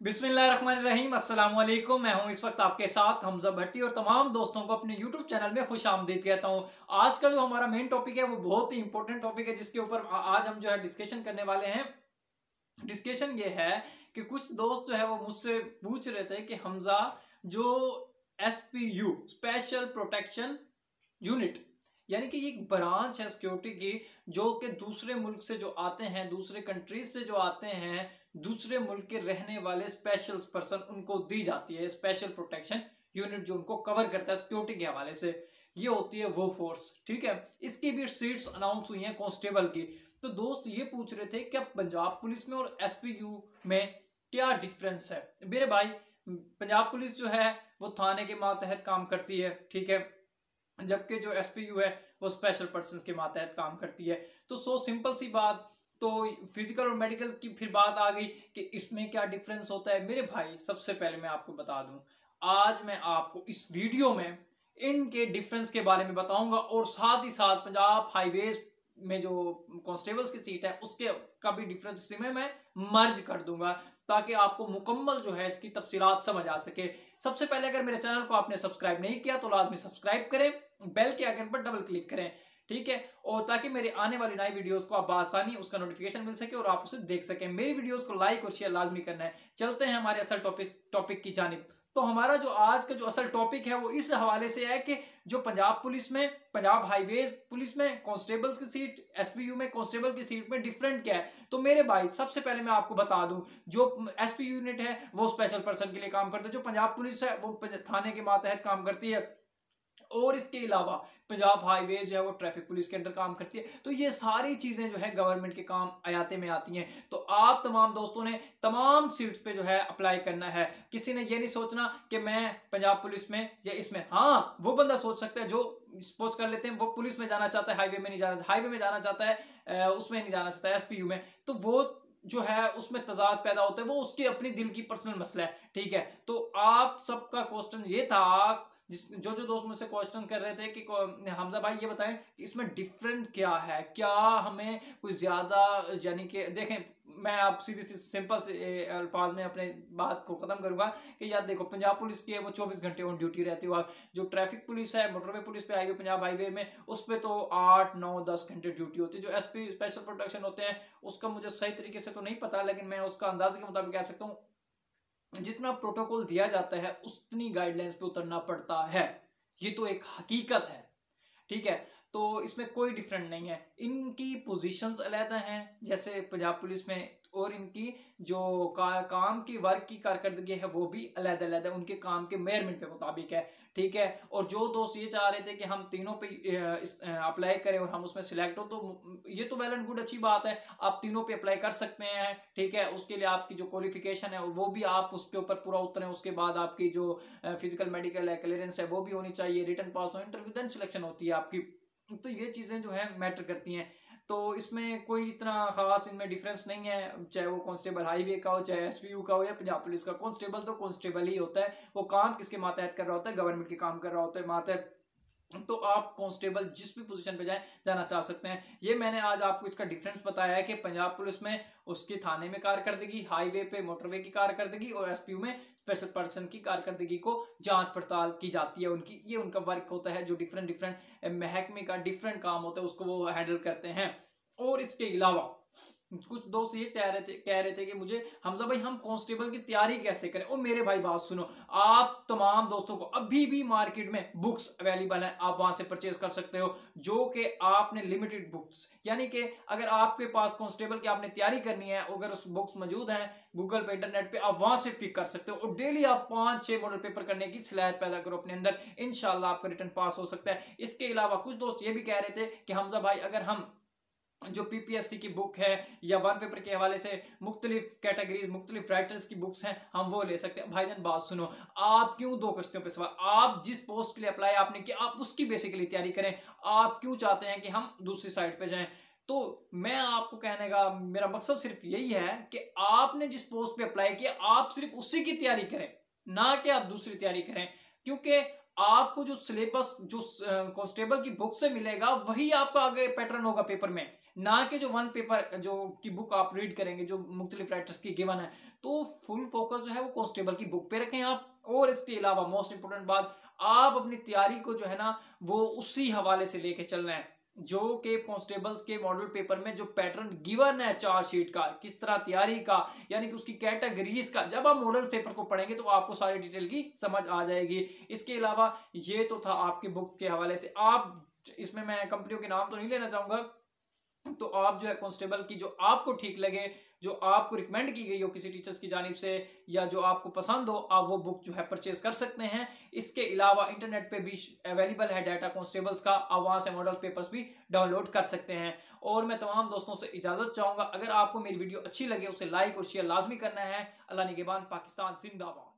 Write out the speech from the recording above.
अस्सलाम वालेकुम मैं हूँ इस वक्त आपके साथ हमजा भट्टी और तमाम दोस्तों को अपने यूट्यूब चैनल में खुश आमदीद कहता हूँ। आज का जो हमारा मेन टॉपिक है, वो बहुत ही इंपॉर्टेंट टॉपिक है, जिसके ऊपर आज हम जो है डिस्कशन करने वाले हैं। डिस्कशन ये है कि कुछ दोस्त जो है वो मुझसे पूछ रहे थे कि हमजा, जो एसपीयू स्पेशल प्रोटेक्शन यूनिट यानी कि ये एक ब्रांच है सिक्योरिटी की, जो कि दूसरे मुल्क से जो आते हैं, दूसरे कंट्रीज़ से जो आते हैं, दूसरे मुल्क के रहने वाले स्पेशल पर्सन उनको दी जाती है स्पेशल प्रोटेक्शन यूनिट जो उनको कवर करता है सिक्योरिटी के हवाले से। ये होती है वो फोर्स ठीक है? इसकी भी सीट्स अनाउंस हुई हैं कांस्टेबल की। तो दोस्त, ये पूछ रहे थे क्या पंजाब पुलिस में और एसपीयू में क्या डिफरेंस है? मेरे भाई, पंजाब पुलिस जो है, वो थाने के मातहत काम करती है, ठीक है? जबकि जो एसपीयू है, वो स्पेशल पर्सन के मातहत काम करती है। तो सो सिंपल सी बात तो फ़िज़िकल और मेडिकल की फिर बात आ गई कि इसमें क्या डिफरेंस होता है। मेरे भाई, सबसे पहले मैं आपको बता दूँ, आज मैं आपको इस वीडियो में इनके डिफरेंस के बारे में बताऊँगा और साथ ही साथ पंजाब हाईवेज में जो कांस्टेबल्स की सीट है, उसके का भी डिफरेंस में मैं मर्ज कर दूँगा ताकि आपको मुकम्मल जो है इसकी तफसीलात समझ आ सके। सबसे पहले अगर मेरे चैनल को आपने सब्सक्राइब नहीं किया तो लाजमी सब्सक्राइब करें। बेल के आइकन पर डबल क्लिक करें, ठीक है? और ताकि मेरे आने वाली नई वीडियोस को आप आसानी उसका नोटिफिकेशन मिल सके और आप उसे देख सकें। मेरी वीडियोस को लाइक और शेयर लाजमी करना है। चलते हैं हमारे असल टॉपिक टॉपिक की जानब। तो हमारा जो आज का जो असल टॉपिक है, वो इस हवाले से है कि जो पंजाब पुलिस में, पंजाब हाईवेज पुलिस में कांस्टेबल्स की सीट एसपीयू में कांस्टेबल की सीट में डिफरेंट क्या है? तो मेरे भाई, सबसे पहले मैं आपको बता दूँ, जो एसपी यूनिट है, वो स्पेशल पर्सन के लिए काम करता है। जो पंजाब पुलिस है, वो थाने के मातहत काम करती है। और इसके अलावा पंजाब हाईवेज है वो ट्रैफ़िक पुलिस के अंडर काम करती है। तो ये सारी चीज़ें जो है गवर्नमेंट के काम आयाते में आती हैं। तो आप तमाम दोस्तों ने तमाम सीट्स पे जो है अप्लाई करना है। किसी ने ये नहीं सोचना कि मैं पंजाब पुलिस में या इसमें हाँ वो बंदा सोच सकता है जो सपोज़ कर लेते हैं, वो पुलिस में जाना चाहता है, हाईवे में नहीं जाना, हाईवे में जाना चाहता है उसमें नहीं जाना चाहता है एस में। तो वो जो है उसमें तजाद पैदा होता है, वो उसकी अपनी दिल की पर्सनल मसला है, ठीक है? तो आप सबका क्वेश्चन ये था जिस, जो जो दोस्त मुझसे क्वेश्चन कर रहे थे कि हमजा भाई ये बताएँ कि इसमें डिफरेंट क्या है? क्या हमें कुछ ज़्यादा, यानी कि, देखें, मैं आप सीधी सी सिंपल से अल्फाज में अपने बात को ख़त्म करूँगा कि यार देखो, पंजाब पुलिस की है, वो चौबीस घंटे ऑन ड्यूटी रहती हो जो ट्रैफ़िक पुलिस है मोटरवे पुलिस पे आई हुई पंजाब हाईवे में, उस पर तो आठ, नौ, दस घंटे ड्यूटी होती है। जो एसपी स्पेशल प्रोटेक्शन होते हैं, उसका मुझे सही तरीके से तो नहीं पता, लेकिन मैं उसका अंदाजे के मुताबिक कह सकता हूँ जितना प्रोटोकॉल दिया जाता है, उतनी गाइडलाइंस पे उतरना पड़ता है। ये तो एक हकीकत है, ठीक है? तो इसमें कोई डिफरेंट नहीं है। इनकी पोजीशंस अलहदा हैं, जैसे पंजाब पुलिस में और इनकी जो का, काम की वर्क की कारकर्दगी है वो भी अलग अलग है। उनके काम के मेयरमेंट के मुताबिक है ठीक है? और जो दोस्त ये चाह रहे थे कि हम तीनों पे अप्लाई करें और हम उसमें सिलेक्ट हो तो ये तो वेल एंड गुड अच्छी बात है। आप तीनों पे अप्लाई कर सकते हैं ठीक है? उसके लिए आपकी जो क्वालिफिकेशन है वो भी आप उसके ऊपर पूरा उतरे। उसके बाद आपकी जो फ़िज़िकल मेडिकल है क्लियरेंस है वो भी होनी चाहिए। रिटर्न पास हो इंटरव्यू देन सिलेक्शन होती है आपकी। तो ये चीज़ें जो है मैटर करती हैं। तो इसमें कोई इतना खास इनमें डिफरेंस नहीं है। चाहे वो कांस्टेबल हाईवे का हो, चाहे एसपीयू का हो या पंजाब पुलिस का कॉन्स्टेबल तो कॉन्स्टेबल ही होता है। वो काम किसके मातहत कर रहा होता है? गवर्नमेंट के काम कर रहा होता है। मातहत तो आप कांस्टेबल जिस भी पोजीशन पे जाएँ, जाना चाह सकते हैं। ये मैंने आज आपको इसका डिफरेंस बताया है कि पंजाब पुलिस में उसके थाने में कारकर्दगी हाईवे पे मोटरवे की कारकर्दगी और एसपीयू में स्पेशल पर्सन की कारकर्दगी को जाँच पड़ताल की जाती है उनकी। ये उनका वर्क होता है जो डिफरेंट डिफरेंट महकमे का डिफरेंट काम होता है, उसको वो हैंडल करते हैं। और इसके अलावा कुछ दोस्त ये चाह रहे थे, कह रहे थे कि मुझे हमजा भाई, हम कांस्टेबल की तैयारी कैसे करें? और मेरे भाई, बात सुनो। आप तमाम दोस्तों को अभी भी मार्केट में बुक्स अवेलेबल हैं, आप वहाँ से परचेज कर सकते हो, जो कि आपने लिमिटेड बुक्स यानी कि अगर आपके पास कांस्टेबल की आपने तैयारी करनी है, अगर उस बुक्स मौजूद हैं गूगल पे इंटरनेट पे, आप वहाँ से पिक कर सकते हो। और डेली आप पाँच छह मॉडल पेपर करने की सलाहियत पैदा करो अपने अंदर। इनशाला आपका रिटर्न पास हो सकता है। इसके अलावा कुछ दोस्त ये भी कह रहे थे कि हमजा भाई, अगर हम जो पीपीएससी की बुक है, या वन पेपर के हवाले से मुख्तलिफ़ कैटेगरीज मुख्तलिफ़ राइटर्स की बुक्स हैं, हम वो ले सकते हैं। भाईजान, बात सुनो, आप क्यों दो कश्तियों पे सवाल आप जिस पोस्ट के लिए अप्लाई आपने किया, आप उसकी बेसिकली तैयारी करें। आप क्यों चाहते हैं कि हम दूसरी साइड पे जाएँ? तो मैं आपको कहने का, मेरा मकसद सिर्फ़ यही है कि आपने जिस पोस्ट पे अप्लाई किया, आप सिर्फ़ उसी की तैयारी करें, ना कि आप दूसरी तैयारी करें। क्योंकि आपको जो सिलेबस, जो कॉन्स्टेबल की बुक से मिलेगा, वही आपका आगे पैटर्न होगा पेपर में। ना कि जो वन पेपर, जो की बुक आप रीड करेंगे, जो मुख्तलिफ़ राइटर्स की गिवन है। तो फुल फोकस जो है वो कॉन्स्टेबल की बुक पे रखें आप, और इसके अलावा, मोस्ट इंपोर्टेंट बात, आप अपनी तैयारी को जो है ना, वो उसी हवाले से लेके चल रहे हैं। जो के कॉन्स्टेबल्स के मॉडल पेपर में जो पैटर्न गिवन है चार्जशीट शीट का, किस तरह तैयारी का, यानी कि उसकी कैटेगरीज का, जब आप मॉडल पेपर को पढ़ेंगे तो आपको सारी डिटेल की समझ आ जाएगी। इसके अलावा ये तो था आपकी बुक के हवाले से। आप, इसमें मैं कंपनियों के नाम तो नहीं लेना चाहूँगा तो आप जो है कॉन्स्टेबल की, जो आपको ठीक लगे, जो आपको रिकमेंड की गई हो किसी टीचर्स की जानब से, या जो आपको पसंद हो, आप वो बुक जो है परचेज कर सकते हैं। इसके अलावा इंटरनेट पे भी अवेलेबल है डाटा कॉन्स्टेबल्स का, आप वहाँ से मॉडल पेपर्स भी डाउनलोड कर सकते हैं। और मैं तमाम दोस्तों से इजाज़त चाहूँगा, अगर आपको मेरी वीडियो अच्छी लगे, उसे लाइक और शेयर लाजमी करना है। अल्लाह निगेबान पाकिस्तान जिंदाबाद।